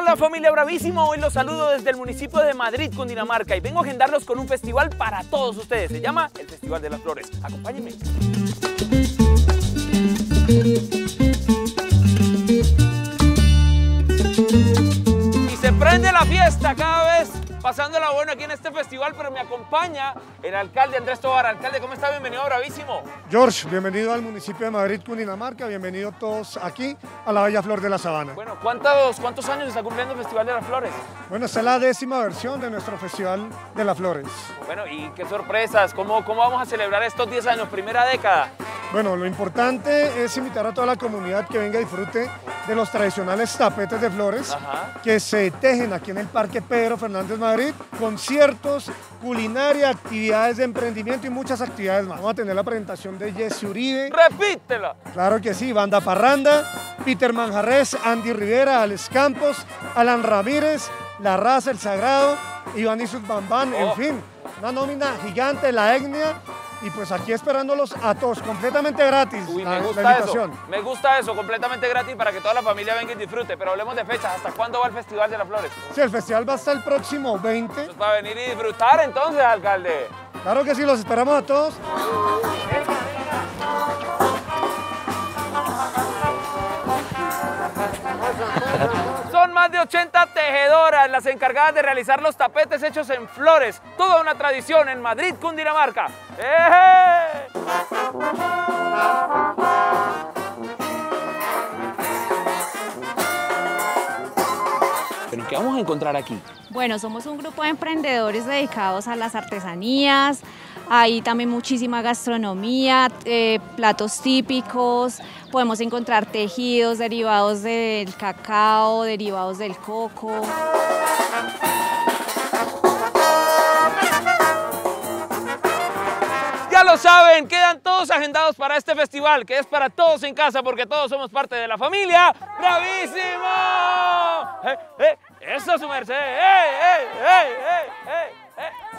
Hola familia Bravísimo, hoy los saludo desde el municipio de Madrid, Cundinamarca y vengo a agendarlos con un festival para todos ustedes. Se llama el Festival de las Flores. Acompáñenme. Y se prende la fiesta cada vez pasándola bueno aquí en este festival, pero me acompaña el alcalde Andrés Tobar. Alcalde, ¿cómo está? Bienvenido Bravísimo. George, bienvenido al municipio de Madrid, Cundinamarca. Bienvenidos todos aquí a la Bella Flor de la Sabana. Bueno, ¿cuántos, cuántos años está cumpliendo el Festival de las Flores? Bueno, esta es la décima versión de nuestro Festival de las Flores. Bueno, y qué sorpresas. ¿Cómo, cómo vamos a celebrar estos 10 años, primera década? Bueno, lo importante es invitar a toda la comunidad que venga y disfrute de los tradicionales tapetes de flores Ajá. que se tejen aquí en el Parque Pedro Fernández Madrid, conciertos, culinaria, actividades de emprendimiento y muchas actividades más. Vamos a tener la presentación de Jesse Uribe, ¡Repítela! claro que sí, Banda Parranda, Peter Manjarres, Andy Rivera, Alex Campos, Alan Ramírez, La Raza, El Sagrado, Iván Isus Bambán, Oh. en fin, una nómina gigante, la etnia. Y pues aquí esperándolos a todos, completamente gratis. Uy, me gusta eso. Me gusta eso, completamente gratis para que toda la familia venga y disfrute. Pero hablemos de fechas. ¿Hasta cuándo va el Festival de las Flores? Sí, el festival va hasta el próximo 20. Eso es para venir y disfrutar entonces, alcalde. Claro que sí, los esperamos a todos. De 80 tejedoras las encargadas de realizar los tapetes hechos en flores. Toda una tradición en Madrid, Cundinamarca. ¡Eje! Qué vamos a encontrar aquí? Bueno, somos un grupo de emprendedores dedicados a las artesanías, hay también muchísima gastronomía, eh, platos típicos, podemos encontrar tejidos derivados del cacao, derivados del coco. Ya lo saben, quedan todos agendados para este festival, que es para todos en casa, porque todos somos parte de la familia. ¡Bravísimo! ¡Eh, eh! Eso, su merced. ¡Ey, ey, ey, ey, ey! ey!